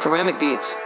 Ceramic Beats.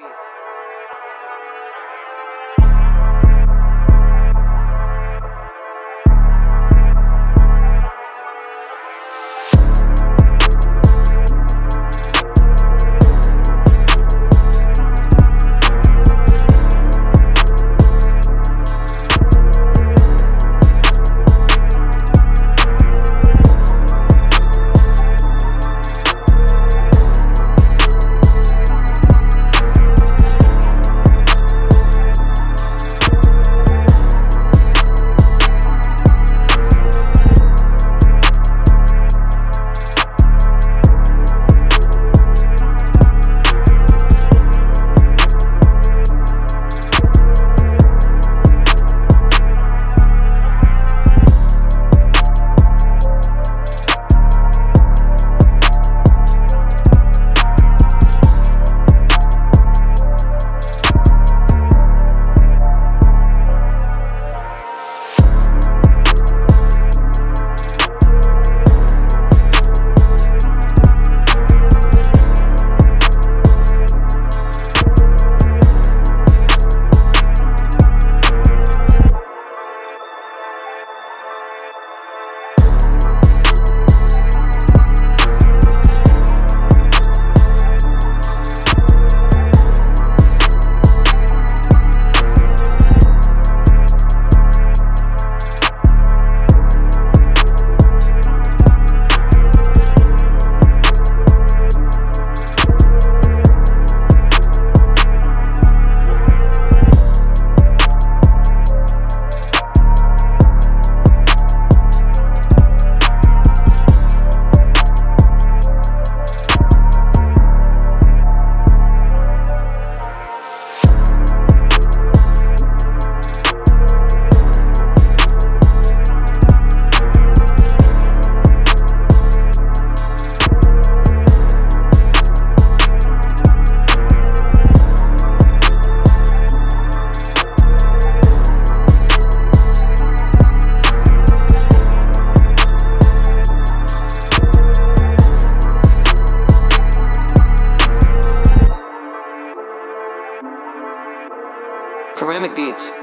Ceramic Beats.